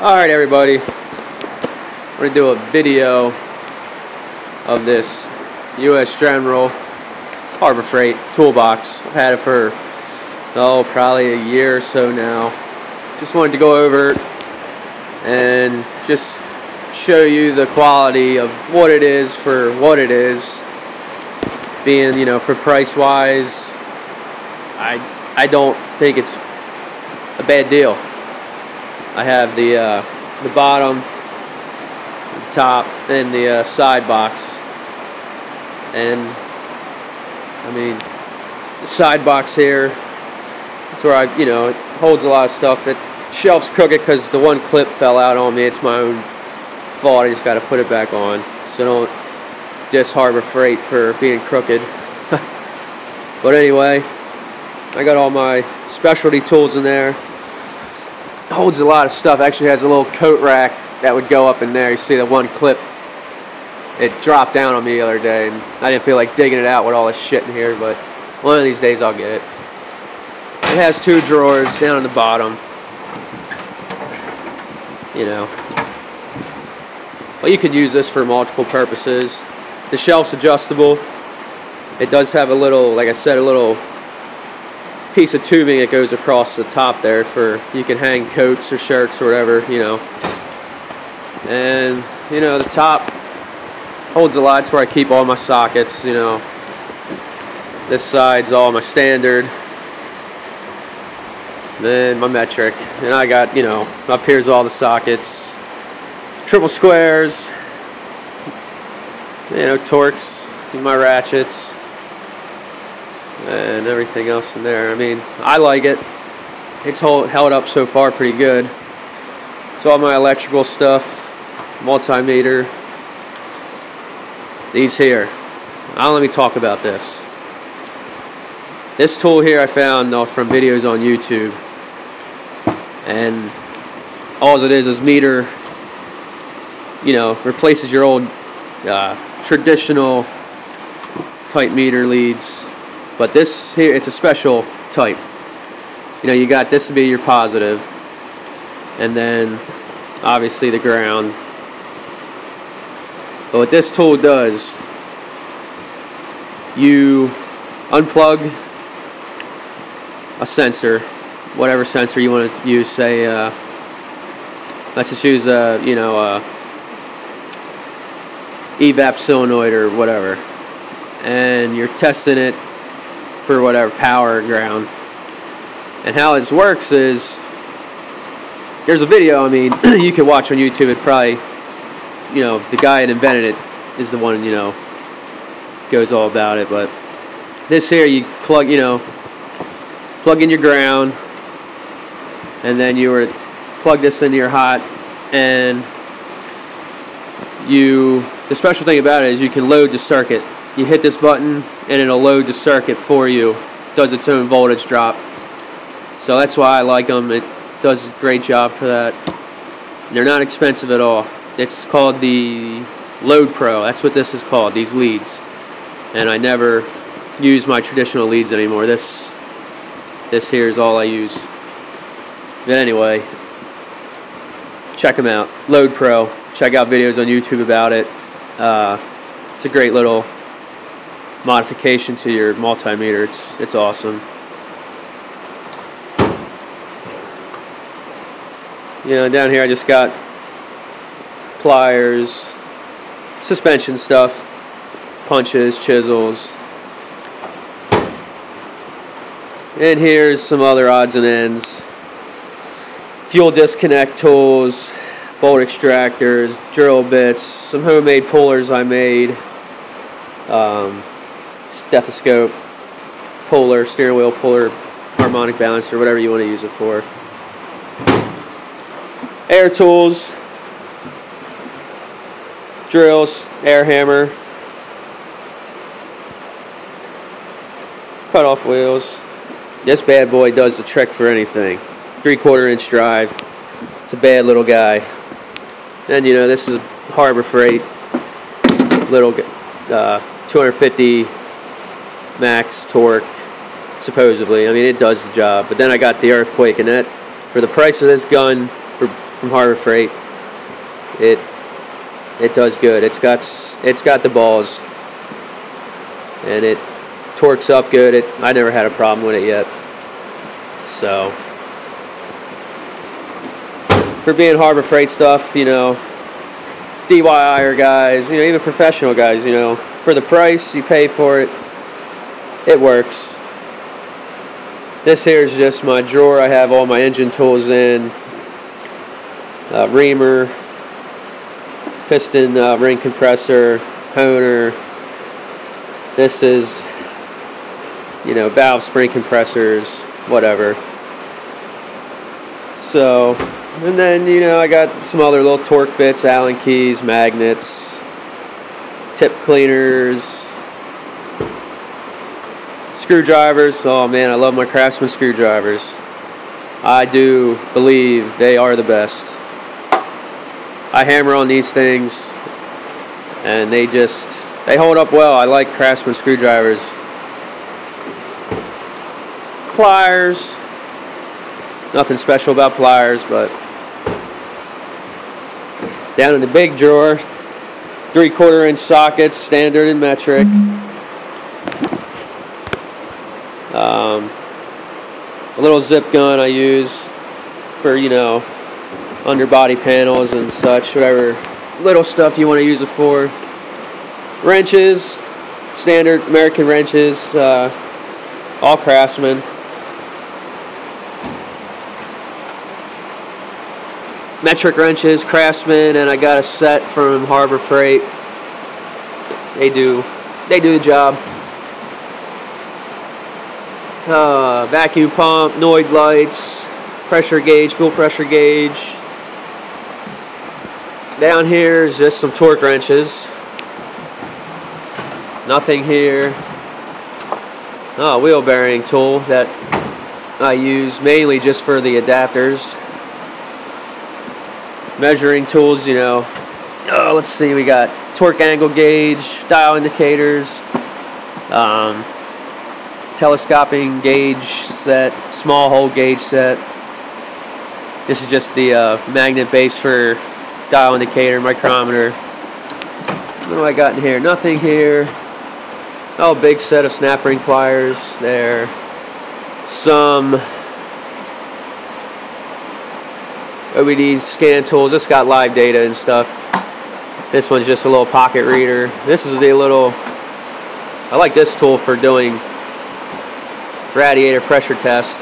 Alright everybody, I'm going to do a video of this U.S. General Harbor Freight toolbox. I've had it for, oh, probably a year or so now. Just wanted to go over and just show you the quality of what it is for what it is. Being, you know, for price wise, I, I don't think it's a bad deal. I have the uh, the bottom, the top, and the uh, side box. And I mean, the side box here, it's where I, you know, it holds a lot of stuff. It shelf's crooked because the one clip fell out on me. It's my own fault. I just got to put it back on. So don't diss Harbor Freight for being crooked. but anyway, I got all my specialty tools in there holds a lot of stuff. Actually has a little coat rack that would go up in there. You see the one clip. It dropped down on me the other day, and I didn't feel like digging it out with all this shit in here, but one of these days I'll get it. It has two drawers down on the bottom. You know. Well, you could use this for multiple purposes. The shelf's adjustable. It does have a little, like I said, a little piece of tubing that goes across the top there for you can hang coats or shirts or whatever you know. And you know the top holds the lights where I keep all my sockets you know. This side's all my standard. Then my metric. And I got you know up here's all the sockets. Triple squares. You know Torx my ratchets and everything else in there. I mean, I like it. It's hold, held up so far pretty good. It's all my electrical stuff, multimeter. These here. Now let me talk about this. This tool here I found uh, from videos on YouTube. And all it is is meter, you know, replaces your old uh, traditional type meter leads but this here, it's a special type. You know, you got this to be your positive, and then obviously the ground. But what this tool does, you unplug a sensor, whatever sensor you want to use. Say, uh, let's just use a you know a evap solenoid or whatever, and you're testing it for whatever power ground. And how this works is there's a video, I mean, you can watch on YouTube. It probably, you know, the guy that invented it is the one, you know, goes all about it. But this here, you plug, you know, plug in your ground, and then you were plug this into your hot, and you. The special thing about it is you can load the circuit you hit this button and it'll load the circuit for you. Does its own voltage drop. So that's why I like them it does a great job for that. They're not expensive at all. It's called the Load Pro. That's what this is called these leads. And I never use my traditional leads anymore. This this here is all I use. But anyway check them out. Load Pro. Check out videos on YouTube about it. Uh, it's a great little modification to your multimeter. It's it's awesome. You know, down here I just got pliers, suspension stuff, punches, chisels. And here's some other odds and ends. Fuel disconnect tools, bolt extractors, drill bits, some homemade pullers I made. Um, stethoscope, puller, steering wheel puller, harmonic balancer, whatever you want to use it for. Air tools, drills, air hammer, cut off wheels. This bad boy does the trick for anything. Three quarter inch drive. It's a bad little guy. And you know, this is a Harbor Freight little uh, 250 max torque, supposedly. I mean, it does the job. But then I got the Earthquake, and that, for the price of this gun, for from Harbor Freight. It it does good. It's got it's got the balls, and it torques up good. It I never had a problem with it yet. So for being Harbor Freight stuff, you know, DIYer guys, you know, even professional guys, you know, for the price you pay for it, it works. This here is just my drawer. I have all my engine tools in. Uh, reamer, piston uh, ring compressor, honer. This is, you know, valve spring compressors, whatever. So, and then, you know, I got some other little torque bits, Allen keys, magnets, tip cleaners, screwdrivers. Oh man, I love my Craftsman screwdrivers. I do believe they are the best. I hammer on these things and they just they hold up well. I like Craftsman screwdrivers. Pliers. Nothing special about pliers, but down in the big drawer, three quarter inch sockets, standard and metric. A little zip gun I use for, you know, underbody panels and such, whatever little stuff you want to use it for. Wrenches, standard American wrenches, uh, all Craftsman. Metric wrenches, Craftsman, and I got a set from Harbor Freight. They do, they do the job. Uh, vacuum pump, Noid lights, pressure gauge, fuel pressure gauge. Down here is just some torque wrenches. Nothing here. Oh, wheel bearing tool that I use mainly just for the adapters. Measuring tools, you know. Oh, let's see, we got torque angle gauge, dial indicators, um, telescoping gauge set, small hole gauge set. This is just the uh, magnet base for dial indicator, micrometer. What do I got in here? Nothing here. Oh, big set of snap ring pliers there. Some OBD scan tools. This got live data and stuff. This one's just a little pocket reader. This is the little, I like this tool for doing radiator pressure test.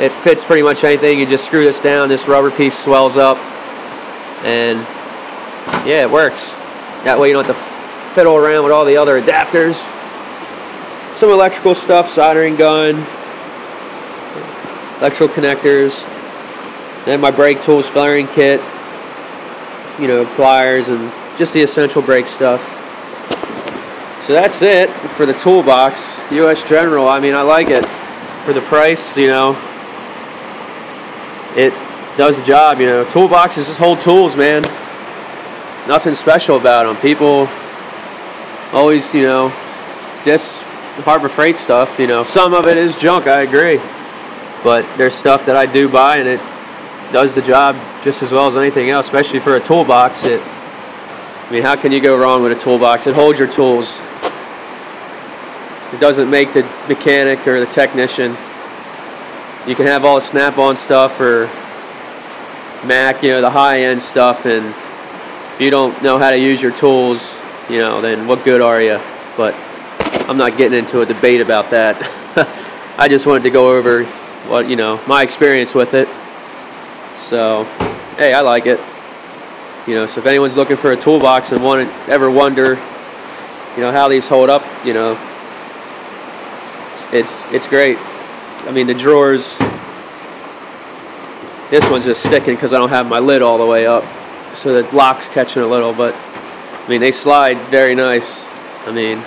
It fits pretty much anything. You just screw this down, this rubber piece swells up, and yeah, it works. That way you don't have to fiddle around with all the other adapters. Some electrical stuff, soldering gun, electrical connectors, then my brake tools, flaring kit, you know, pliers, and just the essential brake stuff. So that's it for the toolbox. US General, I mean, I like it. For the price, you know, it does the job. You know, toolboxes just hold tools, man. Nothing special about them. People always, you know, just Harbor Freight stuff. You know, some of it is junk. I agree, but there's stuff that I do buy, and it does the job just as well as anything else. Especially for a toolbox, it. I mean, how can you go wrong with a toolbox? It holds your tools. It doesn't make the mechanic or the technician. You can have all the snap-on stuff or Mac, you know, the high-end stuff, and if you don't know how to use your tools, you know, then what good are you? But I'm not getting into a debate about that. I just wanted to go over what, you know, my experience with it. So, hey, I like it. You know, so if anyone's looking for a toolbox and want ever wonder, you know, how these hold up, you know, it's it's great. I mean, the drawers this one's just sticking because I don't have my lid all the way up. So the lock's catching a little, but I mean, they slide very nice. I mean,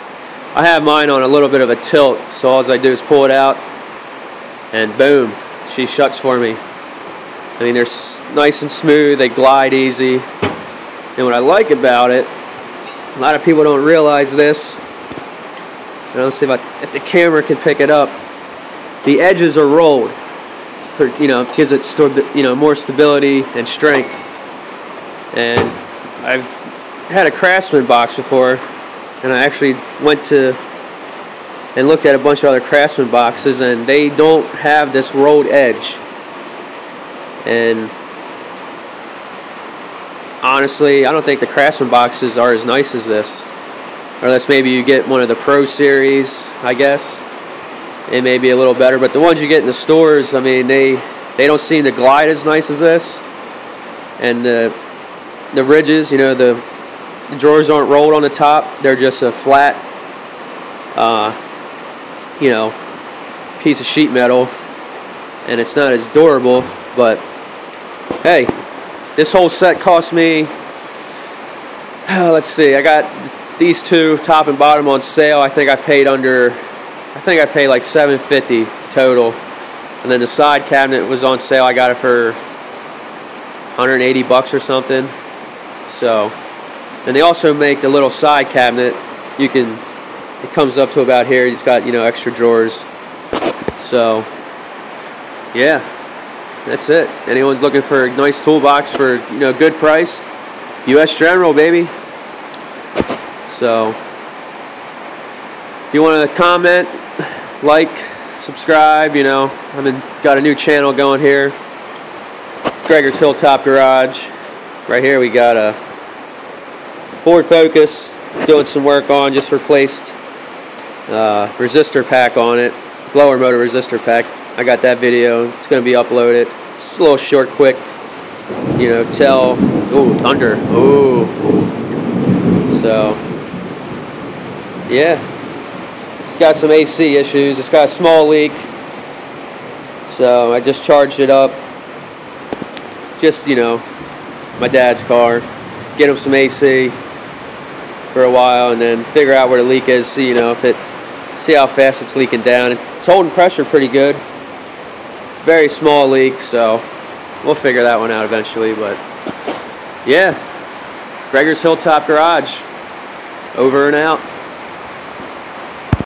I have mine on a little bit of a tilt, so all I do is pull it out and boom, she shuts for me. I mean, they're nice and smooth, they glide easy. And what I like about it, a lot of people don't realize this. And let's see if, I, if the camera can pick it up. The edges are rolled. for, you know, gives it you know more stability and strength. And I've had a Craftsman box before, and I actually went to and looked at a bunch of other Craftsman boxes, and they don't have this rolled edge. And honestly, I don't think the Craftsman boxes are as nice as this. Unless maybe you get one of the Pro Series, I guess. It may be a little better, but the ones you get in the stores, I mean, they they don't seem to glide as nice as this. And the the ridges, you know, the, the drawers aren't rolled on the top; they're just a flat, uh, you know, piece of sheet metal, and it's not as durable. But hey, this whole set cost me. Let's see, I got these two top and bottom on sale. I think I paid under. I think I paid like 750 total, and then the side cabinet was on sale. I got it for 180 bucks or something. So, and they also make the little side cabinet. You can. It comes up to about here. It's got you know extra drawers. So, yeah, that's it. Anyone's looking for a nice toolbox for you know good price, U.S. General, baby. So, if you want to comment, like, subscribe, you know, I've got a new channel going here. It's Gregor's Hilltop Garage. Right here we got a Ford Focus, doing some work on, just replaced uh, resistor pack on it, blower motor resistor pack. I got that video. It's going to be uploaded. It's a little short, quick, you know, tell. Ooh, thunder. Ooh. So, yeah. It's got some AC issues. It's got a small leak. So I just charged it up. Just, you know, my dad's car. Get him some AC for a while and then figure out where the leak is. See, you know, if it, see how fast it's leaking down. It's holding pressure pretty good very small leak, so we'll figure that one out eventually. But yeah, Gregor's Hilltop Garage, over and out.